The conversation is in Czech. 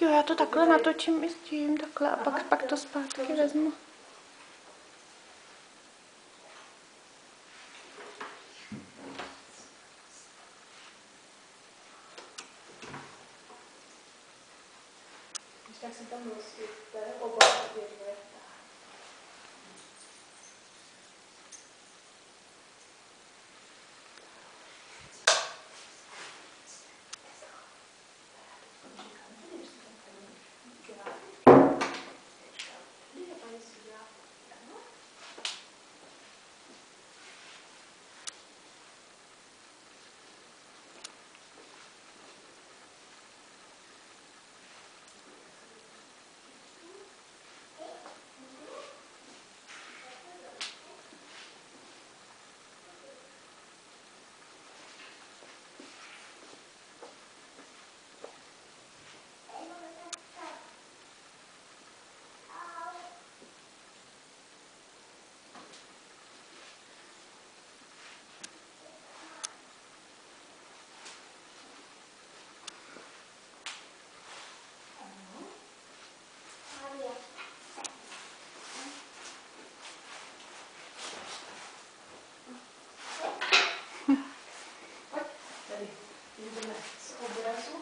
Jo, já to takhle natočím i s tím, takhle, a pak, pak to zpátky vezmu. Tak si tam rozsvíte, oba obě dvě. jedyne z obrazu.